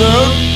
episode.